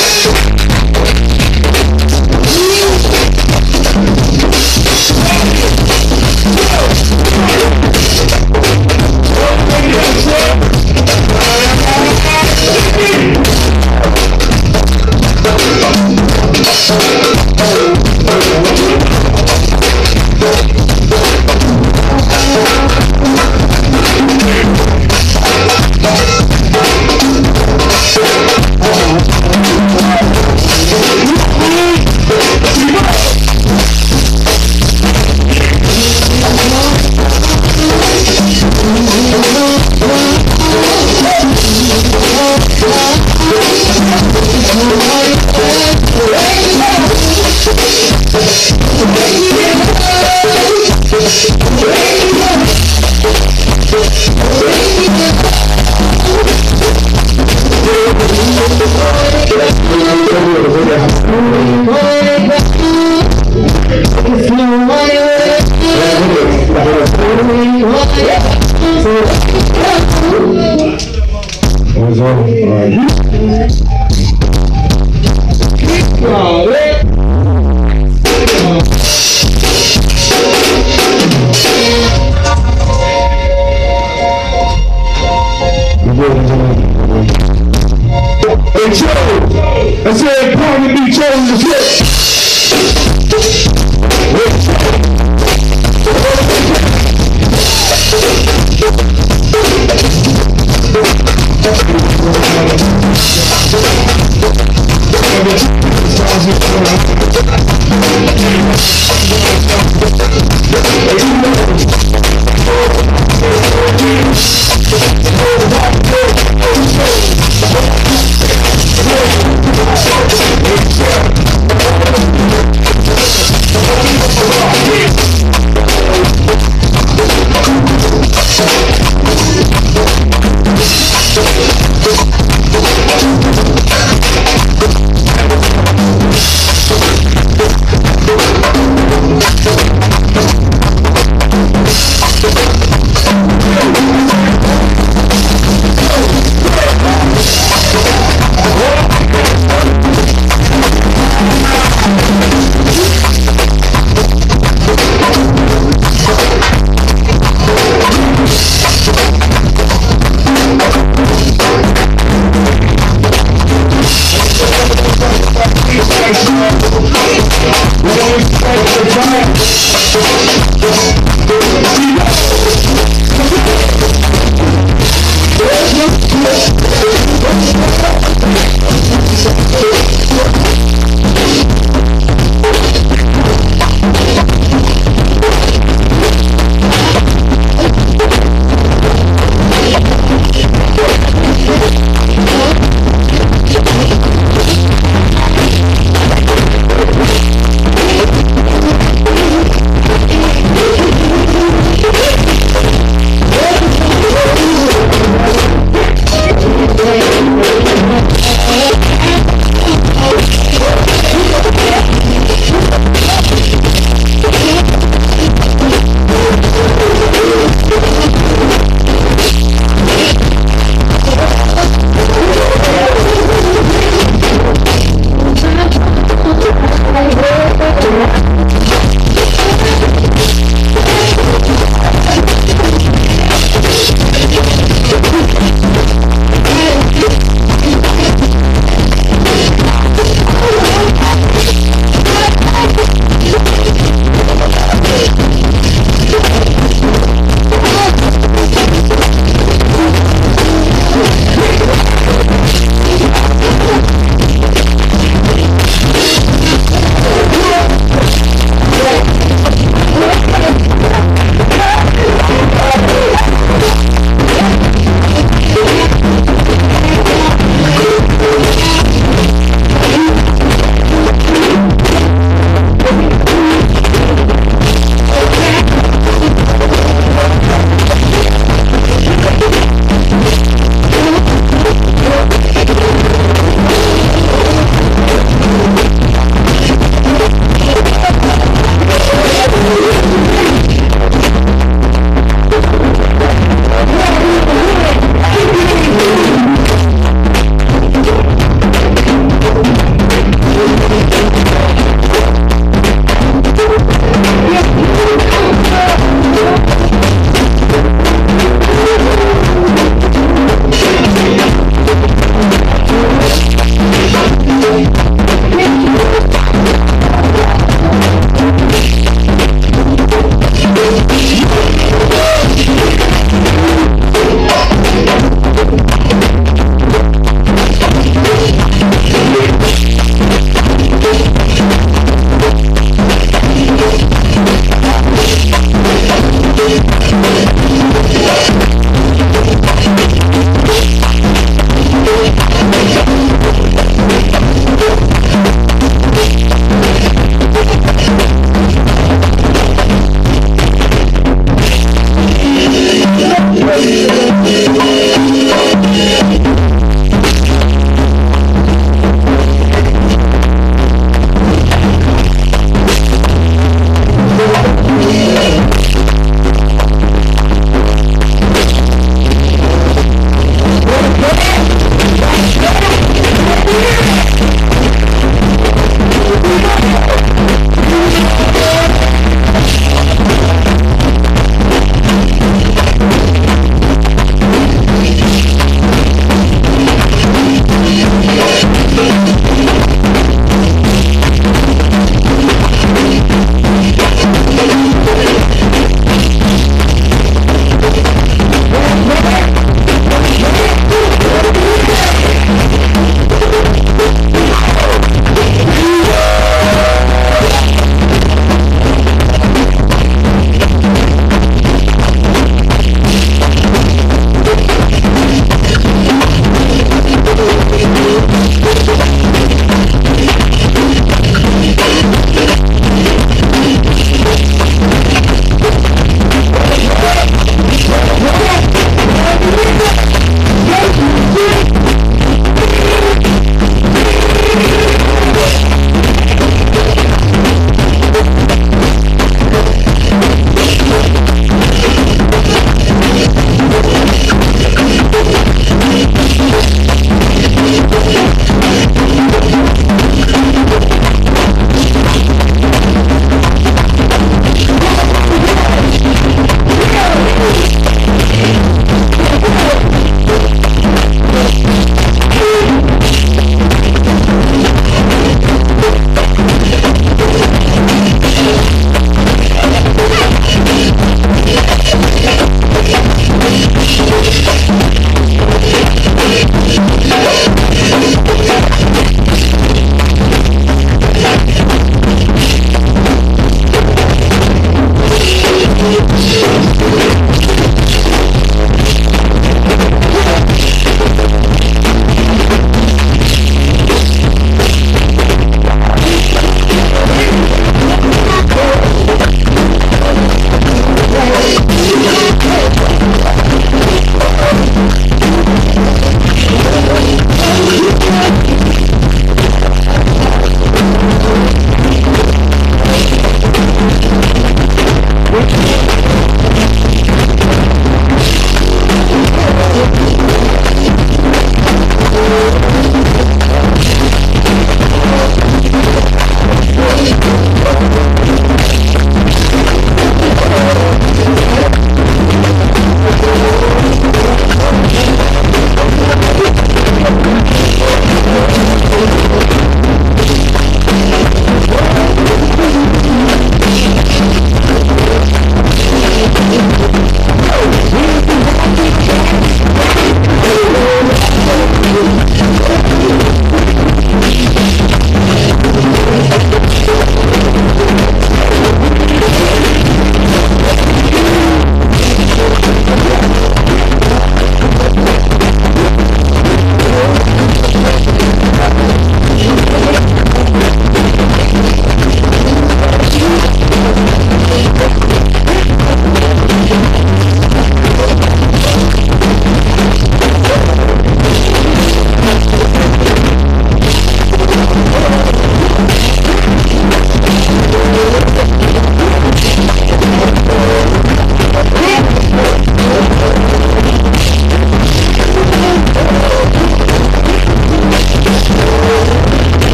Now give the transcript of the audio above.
Música Hey, Joe, I said, Party B. Joe the flip.